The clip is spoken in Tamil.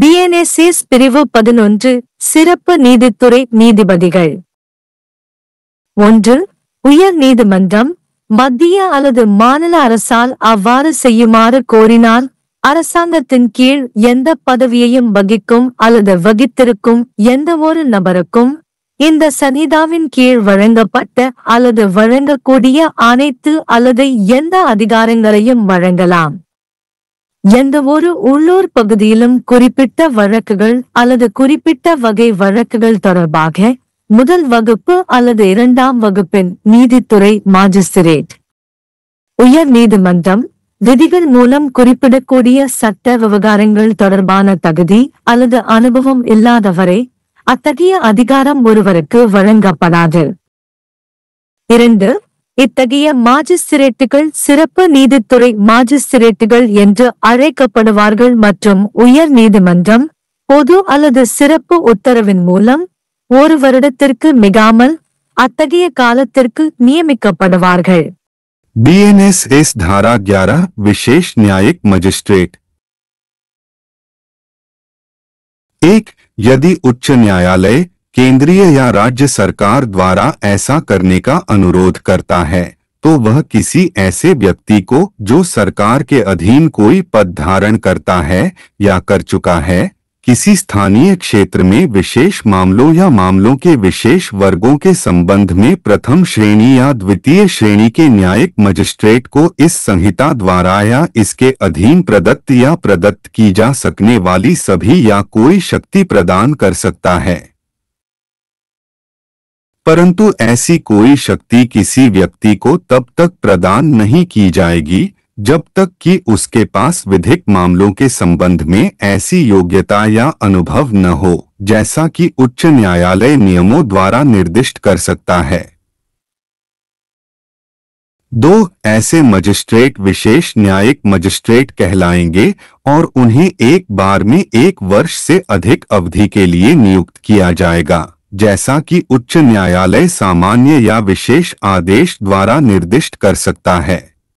பிஎன்எஸ்எஸ் பிரிவு பதினொன்று சிறப்பு நீதித்துறை நீதிபதிகள். ஒன்று உயர் நீதிமன்றம் மத்திய அல்லது மாநில அரசால் அவ்வாறு செய்யுமாறு கோரினால் அரசாங்கத்தின் கீழ் எந்த பதவியையும் வகிக்கும் அல்லது வகித்திருக்கும் எந்த ஒரு நபருக்கும் இந்த சனிதாவின் கீழ் வழங்கப்பட்ட அல்லது வழங்கக்கூடிய அனைத்து அல்லது எந்த அதிகாரங்களையும் வழங்கலாம். எந்த ஒரு உள்ளூர் பகுதியிலும் குறிப்பிட்ட வழக்குகள் அல்லது குறிப்பிட்ட வகை வழக்குகள் தொடர்பாக முதல் வகுப்பு அல்லது இரண்டாம் வகுப்பின் நீதித்துறை மாஜிஸ்திரேட். உயர் நீதிமன்றம் விதிகள் மூலம் குறிப்பிடக்கூடிய சட்ட விவகாரங்கள் தொடர்பான தகுதி அல்லது அனுபவம் இல்லாதவரை அத்தகைய அதிகாரம் ஒருவருக்கு வழங்கப்படாது. இரண்டு இத்தகைய மாஜிஸ்திரேட்டுகள் சிறப்பு நீதித்துறை மாஜிஸ்திரேட்டுகள் என்று அழைக்கப்படுவார்கள் மற்றும் உயர் நீதிமன்றம் பொது அல்லது சிறப்பு உத்தரவின் மூலம் ஒரு வருடத்திற்கு மிகாமல் அத்தகைய காலத்திற்கு நியமிக்கப்படுவார்கள் बीएनएसएस धारा 11 विशेष न्यायिक मजिस्ट्रेट एक यदि उच्च न्यायालय केंद्रीय या राज्य सरकार द्वारा ऐसा करने का अनुरोध करता है तो वह किसी ऐसे व्यक्ति को जो सरकार के अधीन कोई पद धारण करता है या कर चुका है, किसी स्थानीय क्षेत्र में विशेष मामलों या मामलों के विशेष वर्गों के संबंध में प्रथम श्रेणी या द्वितीय श्रेणी के न्यायिक मजिस्ट्रेट को इस संहिता द्वारा या इसके अधीन प्रदत्त या प्रदत्त की जा सकने वाली सभी या कोई शक्ति प्रदान कर सकता है। परंतु ऐसी कोई शक्ति किसी व्यक्ति को तब तक प्रदान नहीं की जाएगी, जब तक कि उसके पास विधिक मामलों के संबंध में ऐसी योग्यता या अनुभव न हो, जैसा कि उच्च न्यायालय नियमों द्वारा निर्दिष्ट कर सकता है। दो ऐसे मजिस्ट्रेट विशेष न्यायिक मजिस्ट्रेट कहलाएँगे और उन्हें एक बार में एक वर्ष से अधिक अवधि के लिए नियुक्त किया जाएगा। जैसा कि उच्च न्यायालय सामान्य या विशेष आदेश द्वारा निर्दिष्ट कर सकता है।